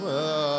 Well.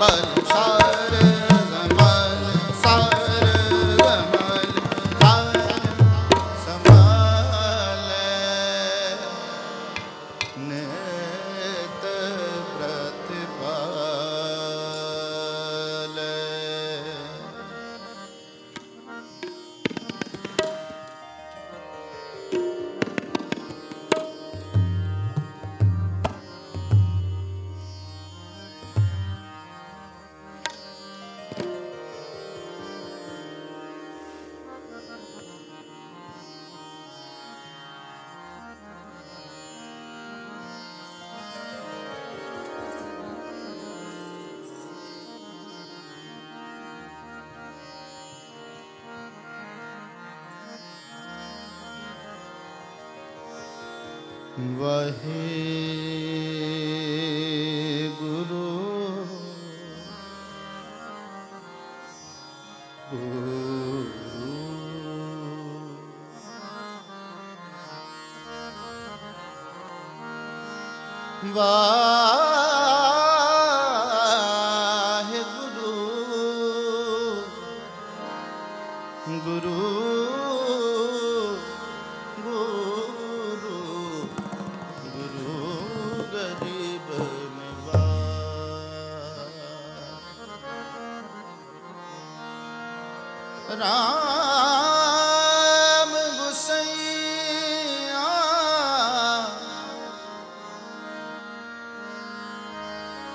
Brahman Shiva.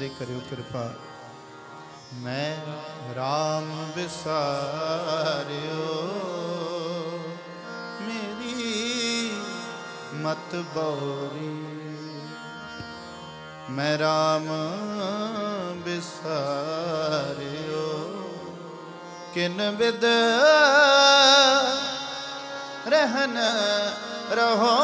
ਸਾਰੇ ਕਰਿਓ ਕਿਰਪਾ। ਮੈਂ RAM ਵਿਸਾਰਿਓ। ਮੇਰੀ ਮਤ ਬੋਰੀ। ਮੈਂ RAM ਵਿਸਾਰਿਓ। ਕਿਨ ਵਿਦ ਰਹਿਨ ਰਹੋ?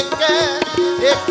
ਇੱਕ ਇੱਕ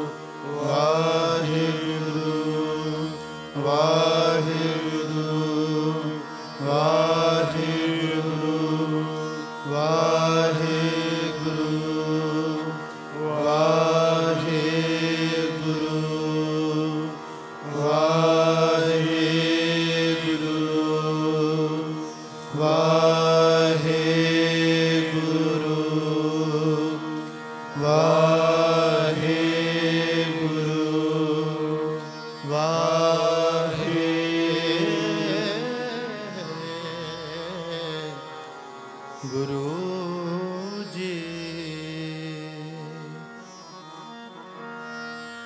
Vahim.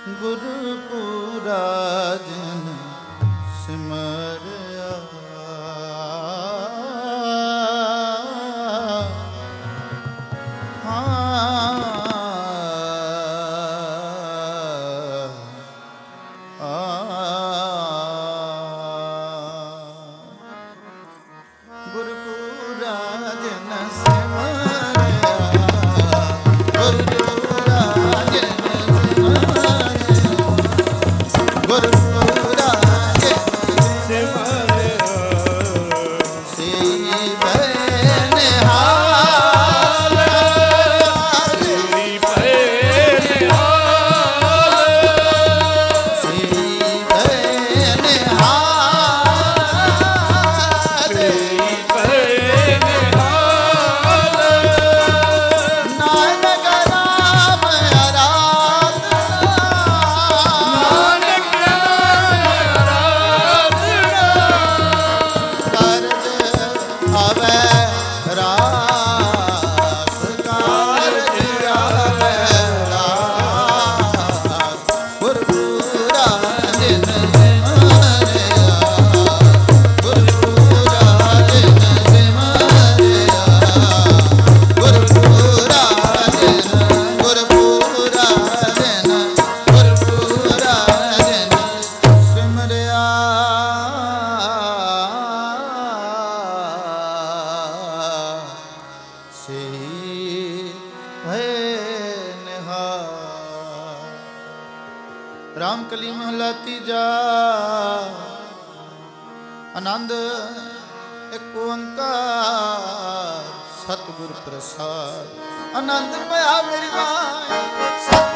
ਗੁਰ ਪੂਰਾ ਜਨ ਸਿਮਰ ਸੇ ਭੈ ਨਿਹਾਲ। ਰਾਮ ਕਲੀ ਮਹਲਾ ਤੀਜਾ ਆਨੰਦ ਇੱਕ ਓੰਕਾਰ, ਸਤਿਗੁਰ ਪ੍ਰਸਾਦ। ਆਨੰਦ ਪਿਆ ਮੇਰੀ ਮਾਂ